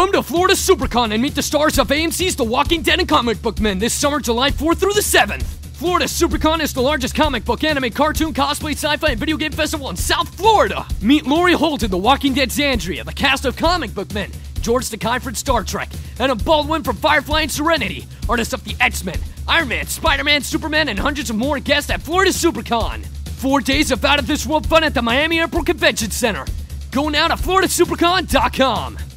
Come to Florida SuperCon and meet the stars of AMC's The Walking Dead and Comic Book Men this summer, July 4th through the 7th. Florida SuperCon is the largest comic book, anime, cartoon, cosplay, sci-fi, and video game festival in South Florida. Meet Laurie Holden The Walking Dead's Andrea, the cast of Comic Book Men, George Takei from Star Trek, Adam Baldwin from Firefly and Serenity, artists of the X-Men, Iron Man, Spider-Man, Superman, and hundreds of more guests at Florida SuperCon. Four days of out of this world fun at the Miami Airport Convention Center. Go now to FloridaSuperCon.com.